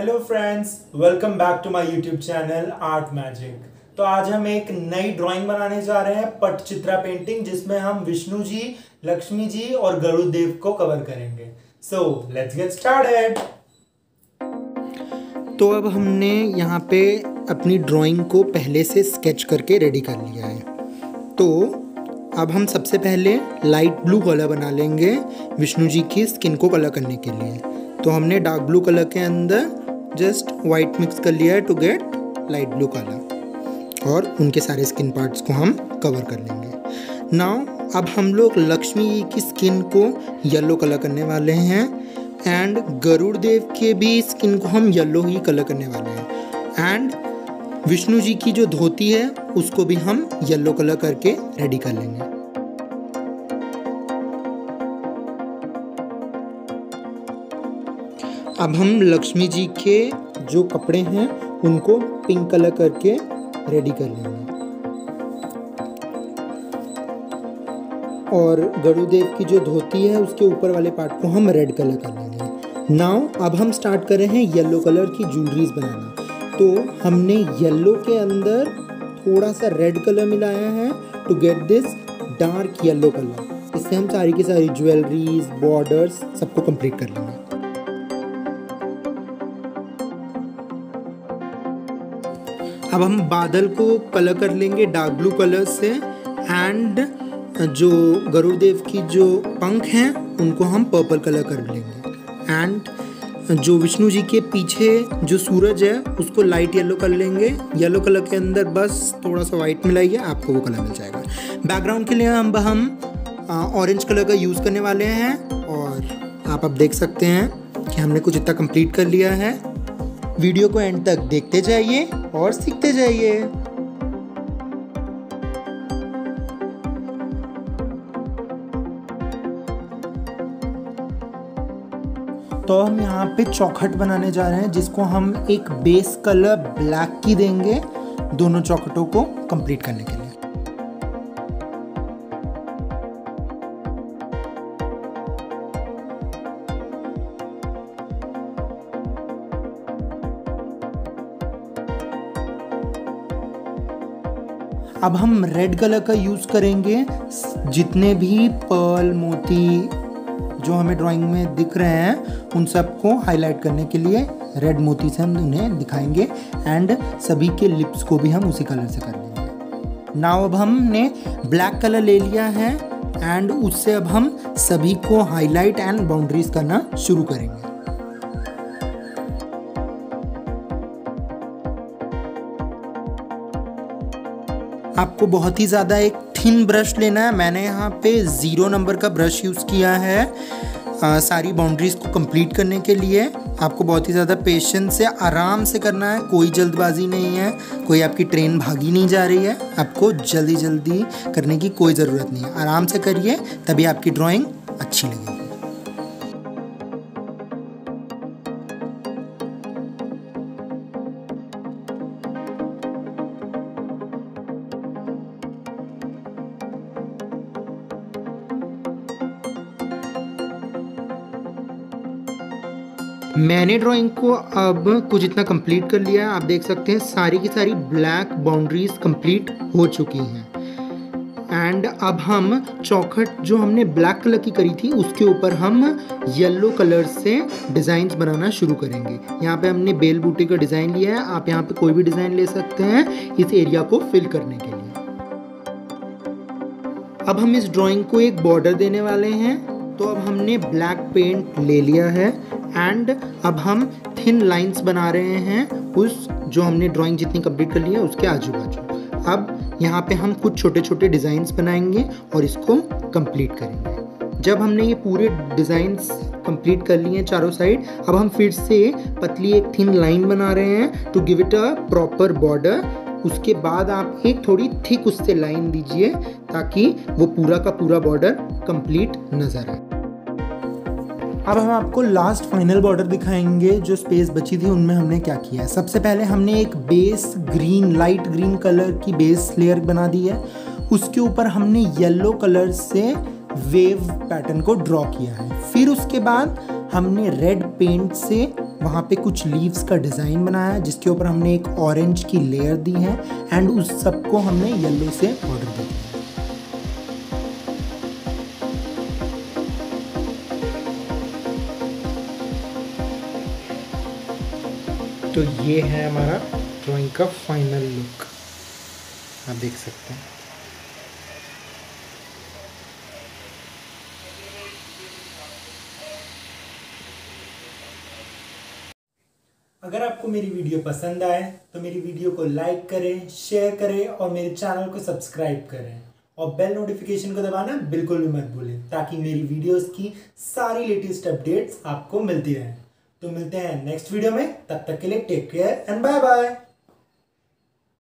Hello friends welcome back to my YouTube channel art magic तो आज हम एक नई ड्राइंग बनाने जा रहे हैं, पटचित्रा पेंटिंग जिसमें हम विष्णु जी, लक्ष्मी जी और गरुदेव को कवर करेंगे। सो लेट्स गेट स्टार्टेड तो अब हमने यहाँ पे अपनी ड्राइंग को पहले से स्केच करके रेडी कर लिया है। तो अब हम सबसे पहले लाइट ब्लू कलर बना लेंगे विष्णु जी की स्किन को कलर करने के लिए। तो हमने डार्क ब्लू कलर के अंदर जस्ट वाइट मिक्स कर लिया है to get light blue colour और उनके सारे स्किन पार्ट्स को हम कवर कर लेंगे। नाउ अब हम लोग लक्ष्मी जी की स्किन को येलो कलर करने वाले हैं एंड गरुड़ देव के भी स्किन को हम येलो ही कलर करने वाले हैं। एंड विष्णु जी की जो धोती है, उसको भी हम येलो कलर करके रेडी कर लेंगे। अब हम लक्ष्मी जी के जो कपड़े हैं, उनको पिंक कलर करके रेडी कर लेंगे। और गरुदेव की जो धोती है, उसके ऊपर वाले पार्ट को हम रेड कलर कर लेंगे। नाउ अब हम स्टार्ट कर रहे हैं येलो कलर की ज्वेलरीज बनाना। तो हमने येलो के अंदर थोड़ा सा रेड कलर मिलाया है to get this dark yellow colour इससे हम सारी की सारी ज्वेलरीज बॉर्डर्स सबको कंप्लीट कर लेंगे। अब हम बादल को कलर कर लेंगे डार्क ब्लू कलर से एंड जो गरुदेव की जो पंख हैं, उनको हम पर्पल कलर कर लेंगे. एंड जो विष्णु जी के पीछे जो सूरज है, उसको लाइट येलो कर लेंगे. येलो कलर के अंदर बस थोड़ा सा वाइट मिलाइए आपको वो कलर मिल जाएगा. बैकग्राउंड के लिए हम हम ऑरेंज कलर का यूज़ करने वाले हैं, और आप अब देख सकते हैं कि हमने कुछ इतना कंप्लीट कर लिया है. वीडियो को एंड तक देखते जाइए और सीखते जाइए। तो हम यहाँ पे चौखट बनाने जा रहे हैं, जिसको हम एक बेस कलर ब्लैक की देंगे, दोनों चौखटों को कंप्लीट करने के लिए। अब हम रेड कलर का यूज़ करेंगे। जितने भी पर्ल मोती जो हमें ड्राइंग में दिख रहे हैं, उन सबको हाईलाइट करने के लिए रेड मोती से हम उन्हें दिखाएँगे एंड सभी के लिप्स को भी हम उसी कलर से कर लेंगे नाउ अब हमने ब्लैक कलर ले लिया है एंड उससे अब हम सभी को हाईलाइट एंड बाउंड्रीज करना शुरू करेंगे। आपको बहुत ही ज़्यादा एक थिन ब्रश लेना है। मैंने यहाँ पे ज़ीरो नंबर का ब्रश यूज़ किया है आ, सारी बाउंड्रीज़ को कंप्लीट करने के लिए। आपको बहुत ही ज़्यादा पेशेंस से आराम से करना है। कोई जल्दबाजी नहीं है कोई आपकी ट्रेन भागी नहीं जा रही है। आपको जल्दी जल्दी करने की कोई ज़रूरत नहीं है। आराम से करिए तभी आपकी ड्राइंग अच्छी लगेगी। मैंने ड्राइंग को अब कुछ इतना कंप्लीट कर लिया है। आप देख सकते हैं, सारी की सारी ब्लैक बाउंड्रीज कंप्लीट हो चुकी हैं। एंड अब हम चौखट जो हमने ब्लैक कलर की करी थी, उसके ऊपर हम येलो कलर से डिज़ाइंस बनाना शुरू करेंगे। यहाँ पे हमने बेल बूटी का डिज़ाइन लिया है। आप यहाँ पे कोई भी डिज़ाइन ले सकते हैं इस एरिया को फिल करने के लिए। अब हम इस ड्राइंग को एक बॉर्डर देने वाले हैं। तो अब हमने ब्लैक पेंट ले लिया है एंड अब हम थिन लाइंस बना रहे हैं उस जो हमने ड्राइंग जितनी कंप्लीट कर ली है उसके आजू बाजू अब यहाँ पे हम कुछ छोटे छोटे डिज़ाइंस बनाएँगे और इसको कंप्लीट करेंगे। जब हमने ये पूरे डिज़ाइंस कंप्लीट कर लिए हैं चारों साइड अब हम फिर से पतली एक थिन लाइन बना रहे हैं to give it a proper border उसके बाद आप एक थोड़ी थिक उससे लाइन दीजिए ताकि वो पूरा का पूरा बॉर्डर कंप्लीट नज़र आए। अब हम आपको लास्ट फाइनल बॉर्डर दिखाएँगे, जो स्पेस बची थी, उनमें हमने क्या किया है? सबसे पहले हमने एक base green light green colour की बेस लेयर बना दी है। उसके ऊपर हमने येलो कलर से वेव पैटर्न को ड्रॉ किया है। फिर उसके बाद हमने रेड पेंट से वहाँ पे कुछ लीव्स का डिज़ाइन बनाया है जिसके ऊपर हमने एक ऑरेंज की लेयर दी है एंड उस सबको हमने येलो से बॉर्डर दी तो ये है हमारा ड्राइंग का फाइनल लुक आप देख सकते हैं। अगर आपको मेरी वीडियो पसंद आए तो मेरी वीडियो को लाइक करें शेयर करें और मेरे चैनल को सब्सक्राइब करें। और बेल नोटिफिकेशन को दबाना बिल्कुल भी मत भूलें, ताकि मेरी वीडियोस की सारी लेटेस्ट अपडेट्स आपको मिलती रहें। तो मिलते हैं नेक्स्ट वीडियो में, तब तक के लिए take care and bye bye